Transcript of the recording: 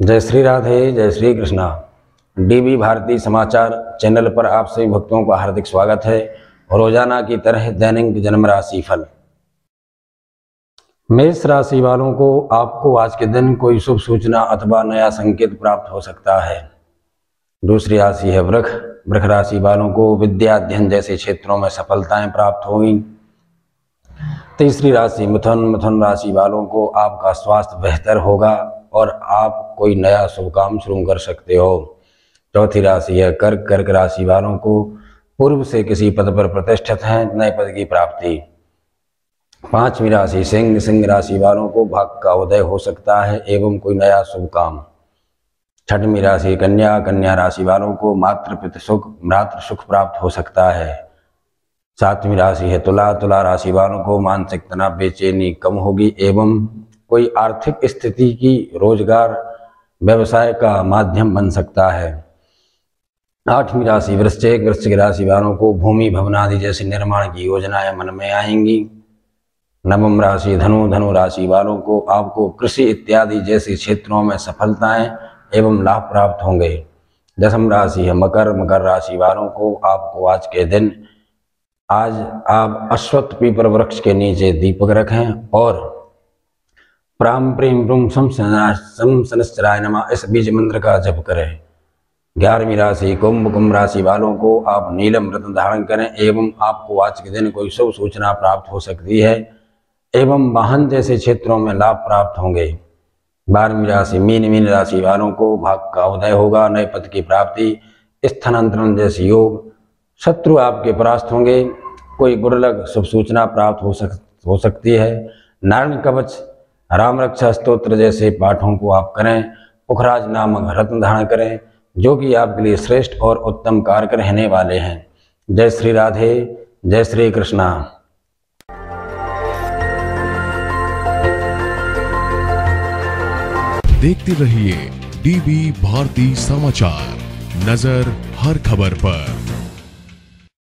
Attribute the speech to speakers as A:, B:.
A: जय श्री राधे, जय श्री कृष्णा। डीबी भारती समाचार चैनल पर आप सभी भक्तों का हार्दिक स्वागत है। रोज़ाना की तरह दैनिक जन्म राशि फल। मेष राशि वालों को आपको आज के दिन कोई शुभ सूचना अथवा नया संकेत प्राप्त हो सकता है। दूसरी राशि है वृक्ष वृक्ष राशि वालों को विद्या अध्ययन जैसे क्षेत्रों में सफलताएँ प्राप्त होंगी तीसरी राशि मिथुन। मिथुन राशि वालों को आपका स्वास्थ्य बेहतर होगा। और आप कोई नया शुभ काम शुरू कर सकते हो। चौथी राशि है, कर्क कर्क राशि वालों को पूर्व से किसी पद पर प्रतिष्ठित हैं, नए पद की प्राप्ति। पांचवी राशि, सिंह सिंह राशि वालों को भाग का उदय हो सकता है एवं कोई नया शुभ काम छठवीं राशि, कन्या कन्या राशि वालों को मातृ पितृ सुख, मातृ सुख प्राप्त हो सकता है। सातवीं राशि है, तुला तुला राशि वालों को मानसिक तनाव, बेचैनी कम होगी एवं कोई आर्थिक स्थिति की रोज़गार व्यवसाय का माध्यम बन सकता है। आठवीं राशि वृश्चिक वृश्चिक राशि वालों को भूमि भवन आदि जैसी निर्माण की योजनाएँ मन में आएँगी। नवम राशि धनु धनु राशि वालों को आपको कृषि इत्यादि जैसे क्षेत्रों में सफलताएँ एवं लाभ प्राप्त होंगे। दसम राशि है मकर मकर राशि वालों को आपको आज के दिन, आज आप अश्वत्थ पीपर वृक्ष के नीचे दीपक रखें और प्राम प्रेम रूम सम सनस्राय नमा, इस बीज मंत्र का जप करें। ग्यारहवीं राशि, कुंभ कुंभ राशि वालों को आप नीलम रत्न धारण करें, एवं आपको आज के दिन कोई शुभ सूचना प्राप्त हो सकती है, एवं वाहन जैसे क्षेत्रों में लाभ प्राप्त होंगे। बारहवीं राशि, मीन मीन राशि वालों को भाग का उदय होगा, नए पद की प्राप्ति, स्थानांतरण जैसे योग, शत्रु आपके परास्त होंगे, कोई गुरलग शुभ सूचना प्राप्त हो सक, हो सकती है। नारायण कवच राम रक्षा स्त्रोत्र जैसे पाठों को आप करें, पुखराज नामक रत्न धारण करें, जो कि आपके लिए श्रेष्ठ और उत्तम कारक रहने वाले हैं। जय श्री राधे, जय श्री कृष्णा।
B: देखते रहिए डीबी भारती समाचार, नज़र हर खबर पर।